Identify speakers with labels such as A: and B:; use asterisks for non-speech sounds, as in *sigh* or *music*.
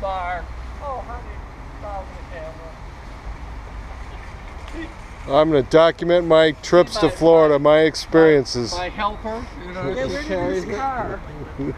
A: bar. Oh, honey.
B: I'm going to document my trips to Florida, my experiences.
A: My helper, you know,
C: yeah,
A: where
C: did of his car. *laughs*